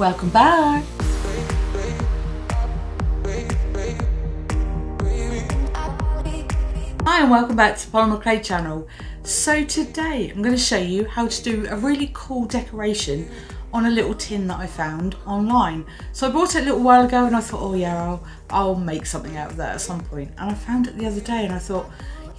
Welcome back. Hi and welcome back to Polymer Clay channel. So today I'm going to show you how to do a really cool decoration on a little tin that I found online. So I bought it a little while ago and I thought, oh yeah, I'll, I'll make something out of that at some point. And I found it the other day and I thought,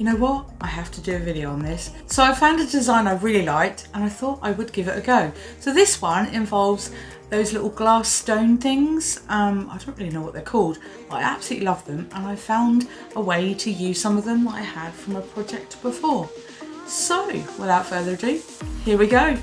you know what, I have to do a video on this. So I found a design I really liked and I thought I would give it a go. So this one involves those little glass stone things. Um, I don't really know what they're called, but I absolutely love them and I found a way to use some of them that I had from a project before. So without further ado, here we go.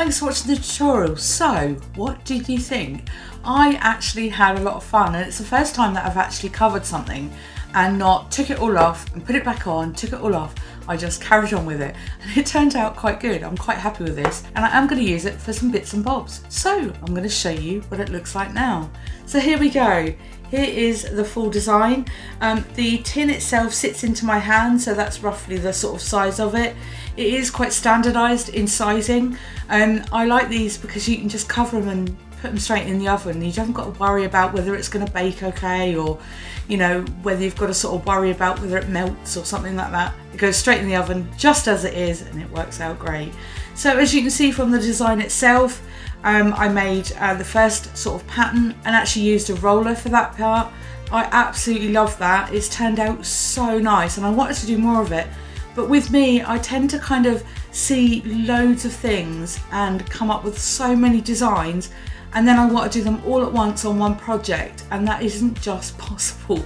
Thanks for watching the tutorial. So, what did you think? I actually had a lot of fun and it's the first time that I've actually covered something and not took it all off and put it back on, took it all off. I just carried on with it and it turned out quite good. I'm quite happy with this and I am going to use it for some bits and bobs. So I'm going to show you what it looks like now. So here we go. Here is the full design. Um, the tin itself sits into my hand, so that's roughly the sort of size of it. It is quite standardized in sizing. and I like these because you can just cover them and put them straight in the oven. You haven't got to worry about whether it's going to bake okay or, you know, whether you've got to sort of worry about whether it melts or something like that. It goes straight in the oven just as it is and it works out great. So as you can see from the design itself, um, I made uh, the first sort of pattern and actually used a roller for that part. I absolutely love that. It's turned out so nice and I wanted to do more of it. But with me, I tend to kind of see loads of things and come up with so many designs and then I want to do them all at once on one project and that isn't just possible.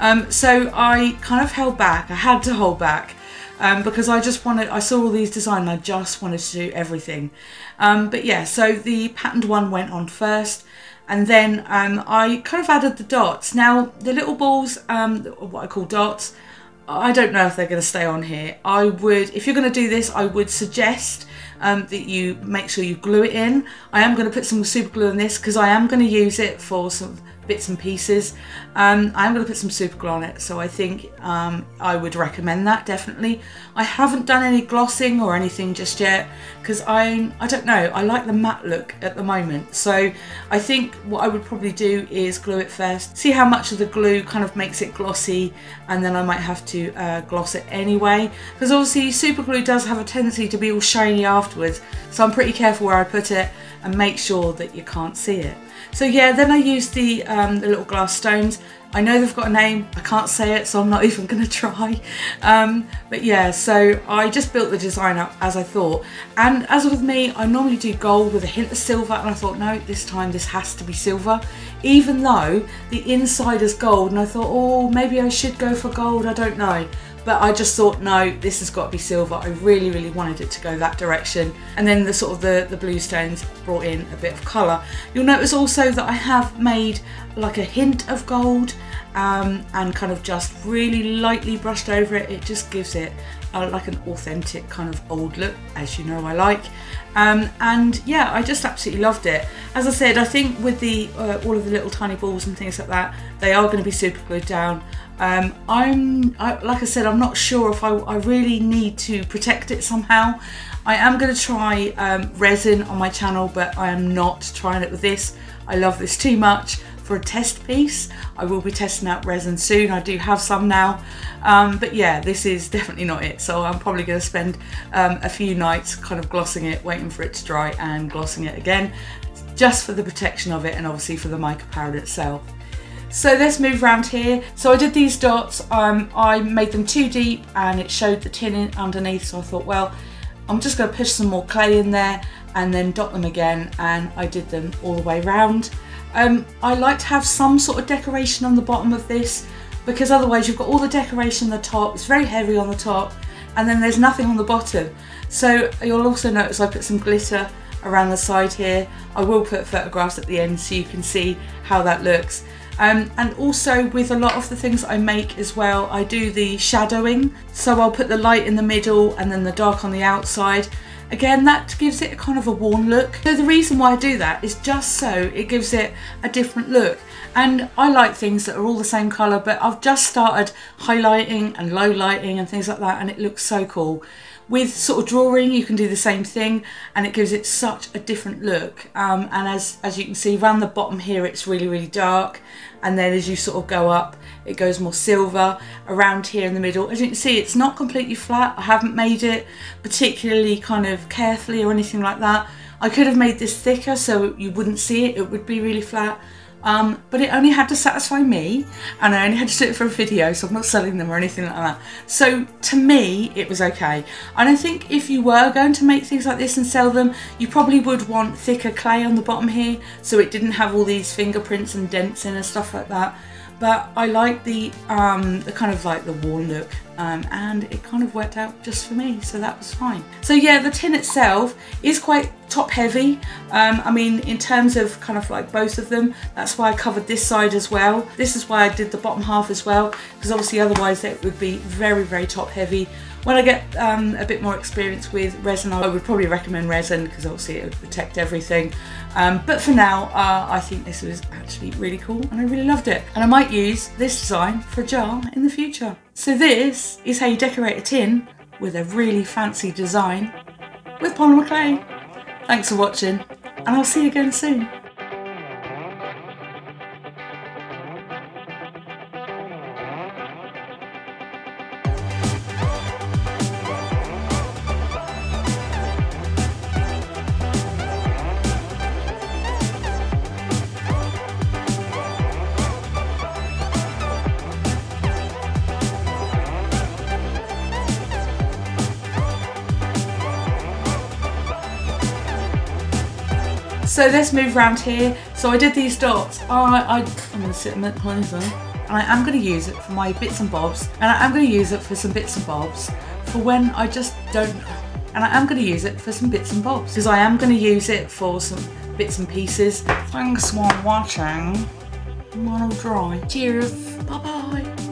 Um, so I kind of held back, I had to hold back um, because I just wanted, I saw all these designs I just wanted to do everything. Um, but yeah, so the patterned one went on first and then um, I kind of added the dots. Now the little balls, um, what I call dots, I don't know if they're going to stay on here. I would, if you're going to do this, I would suggest um, that you make sure you glue it in. I am going to put some super glue in this because I am going to use it for some bits and pieces. Um, I'm going to put some super glue on it, so I think um, I would recommend that definitely. I haven't done any glossing or anything just yet because I I don't know I like the matte look at the moment. So I think what I would probably do is glue it first, see how much of the glue kind of makes it glossy, and then I might have to uh, gloss it anyway because obviously super glue does have a tendency to be all shiny afterwards. So I'm pretty careful where I put it and make sure that you can't see it. So yeah, then I used the, um, the little glass stones. I know they've got a name, I can't say it, so I'm not even going to try. Um, but yeah, so I just built the design up as I thought. And as with me, I normally do gold with a hint of silver, and I thought, no, this time this has to be silver. Even though the inside is gold, and I thought, oh, maybe I should go for gold, I don't know but I just thought no this has got to be silver. I really really wanted it to go that direction. And then the sort of the the blue stones brought in a bit of colour. You'll notice also that I have made like a hint of gold um, and kind of just really lightly brushed over it. It just gives it uh, like an authentic kind of old look as you know I like. Um, and yeah I just absolutely loved it. As I said I think with the uh, all of the little tiny balls and things like that they are going to be super glued down um, I'm, I, like I said, I'm not sure if I, I, really need to protect it somehow. I am going to try um, resin on my channel, but I am not trying it with this. I love this too much for a test piece. I will be testing out resin soon. I do have some now. Um, but yeah, this is definitely not it. So I'm probably going to spend um, a few nights kind of glossing it, waiting for it to dry and glossing it again, just for the protection of it and obviously for the mica powder itself. So let's move around here. So I did these dots, um, I made them too deep and it showed the tin in underneath. So I thought, well, I'm just gonna push some more clay in there and then dot them again. And I did them all the way around. Um, I like to have some sort of decoration on the bottom of this because otherwise you've got all the decoration on the top, it's very heavy on the top, and then there's nothing on the bottom. So you'll also notice I put some glitter around the side here. I will put photographs at the end so you can see how that looks. Um, and also with a lot of the things I make as well, I do the shadowing. So I'll put the light in the middle and then the dark on the outside. Again, that gives it a kind of a worn look. So the reason why I do that is just so it gives it a different look. And I like things that are all the same colour, but I've just started highlighting and low lighting and things like that, and it looks so cool. With sort of drawing, you can do the same thing and it gives it such a different look. Um, and as, as you can see, around the bottom here, it's really, really dark. And then as you sort of go up, it goes more silver around here in the middle. As you can see, it's not completely flat. I haven't made it particularly kind of carefully or anything like that. I could have made this thicker so you wouldn't see it. It would be really flat. Um, but it only had to satisfy me and I only had to do it for a video so I'm not selling them or anything like that. So to me it was okay. And I think if you were going to make things like this and sell them you probably would want thicker clay on the bottom here so it didn't have all these fingerprints and dents in and stuff like that. But I like the, um, the kind of like the worn look um, and it kind of worked out just for me, so that was fine. So yeah, the tin itself is quite top heavy. Um, I mean, in terms of kind of like both of them, that's why I covered this side as well. This is why I did the bottom half as well, because obviously otherwise it would be very, very top heavy. When I get um, a bit more experience with resin, I would probably recommend resin because obviously it would protect everything. Um, but for now, uh, I think this was actually really cool and I really loved it. And I might use this design for a jar in the future. So this is how you decorate a tin with a really fancy design with polymer clay. Thanks for watching and I'll see you again soon. So let's move around here. So I did these dots. I, I, I'm going to sit a closer. And I am going to use it for my bits and bobs. And I am going to use it for some bits and bobs for when I just don't... And I am going to use it for some bits and bobs. Because I am going to use it for some bits and pieces. Thanks for watching. Mono dry. Cheers. Bye-bye.